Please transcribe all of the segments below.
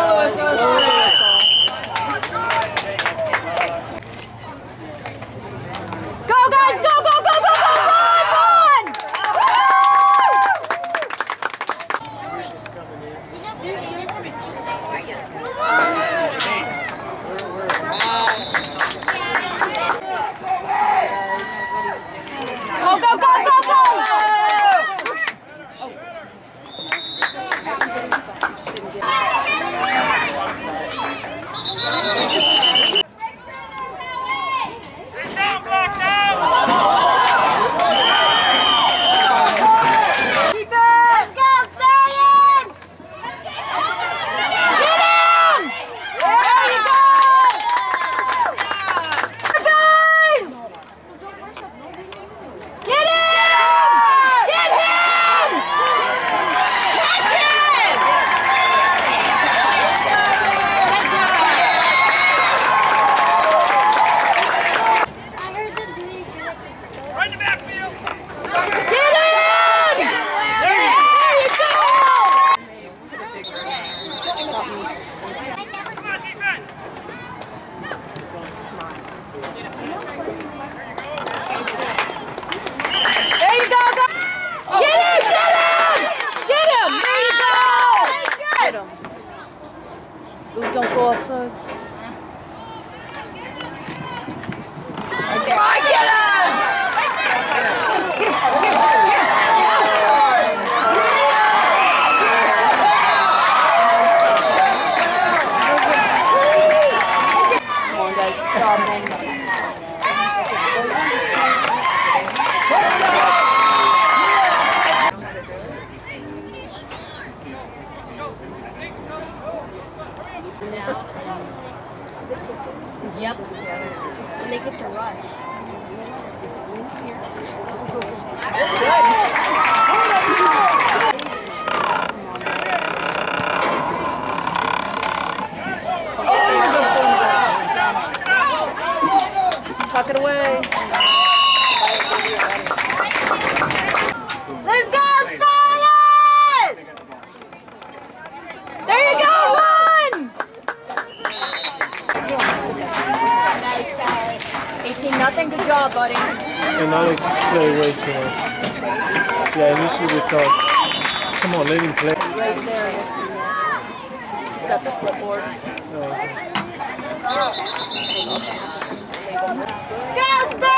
Vamos, Dalton. don't go outside. Yep. And they get to rush. Tuck it away. And Alex play way too much. Yeah, initially we thought, come on, let him play. Right there, He's got the footboard. Oh, okay. Go,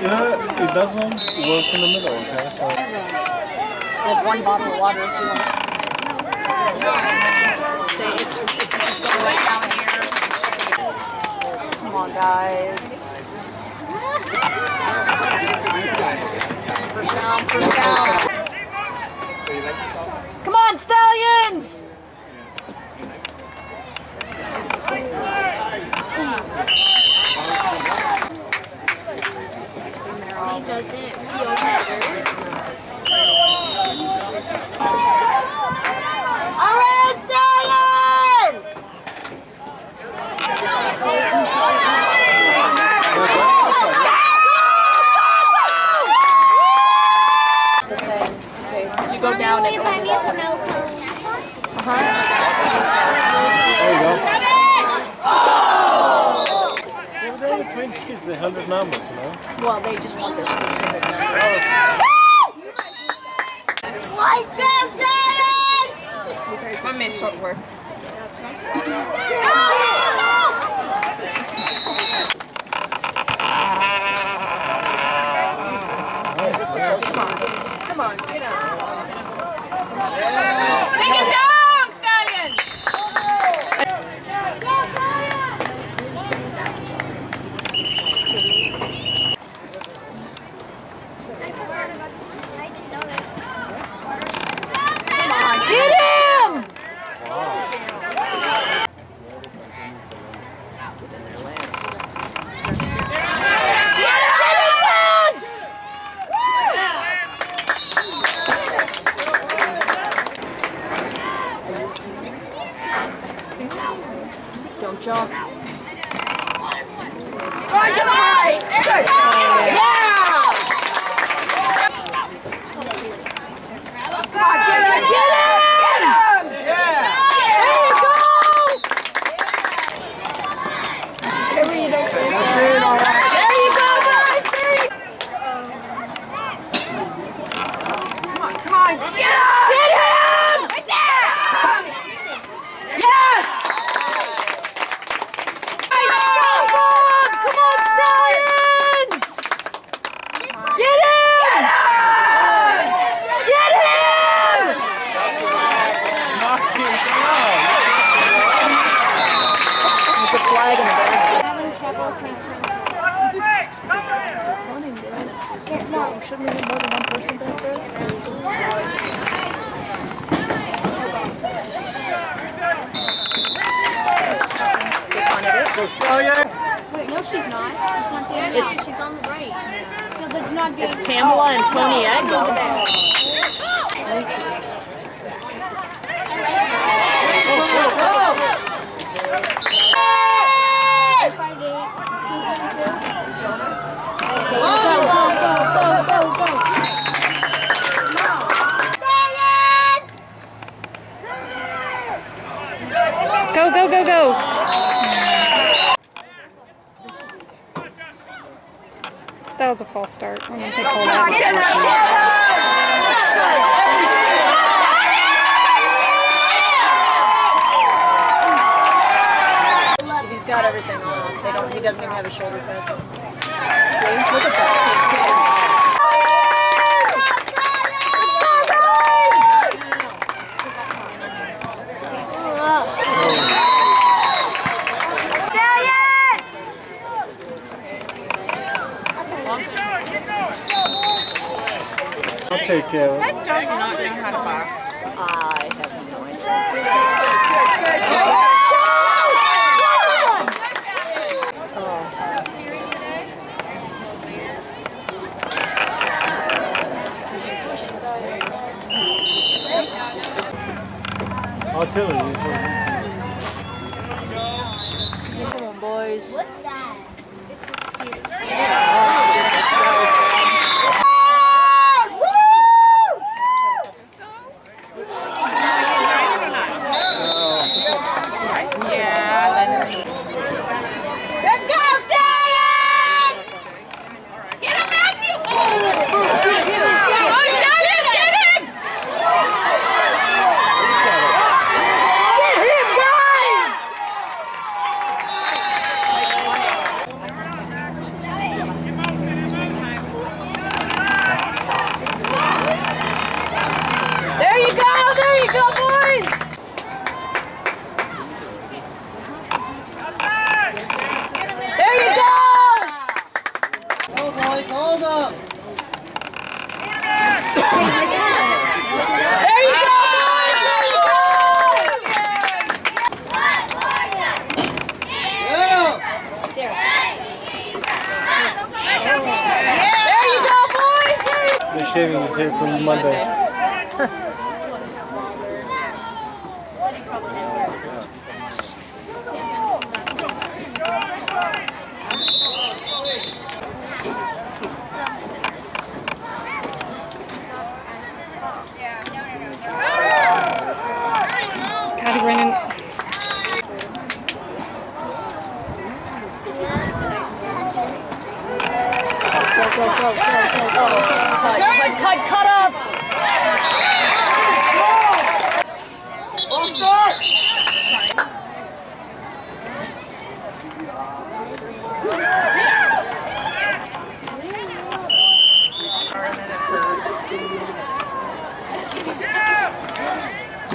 it doesn't work in the middle, okay? So Like one bottle of water if you want. Stay, it's, it's just going right down here. Come on, guys. First down, first down. Come on, Stallions! He doesn't feel better. All right, Stallions! Okay, so you go down and If I need snow cone. there you go. Yeah, but they're kids, they hundred numbers, you know. Well, they just want their specific number. Lights go, Stallions! One short work. Go, go, go! Come on, get out. Get on. So Stallion. Wait, no, she's not. It's not there. It's- she's on the right. No, that's not. It's Pamela and Tony Agbo. Oh, Go, oh, oh go, go, go! That was a false start. I'm gonna take hold of it. He's got everything on. They don't. He doesn't even have a shoulder pad. See? Look at that. Take care of it. I have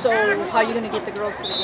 So how are you going to get the girls to the game?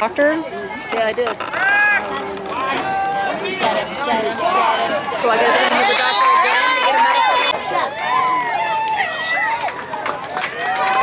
Doctor? Yeah, I did. So I got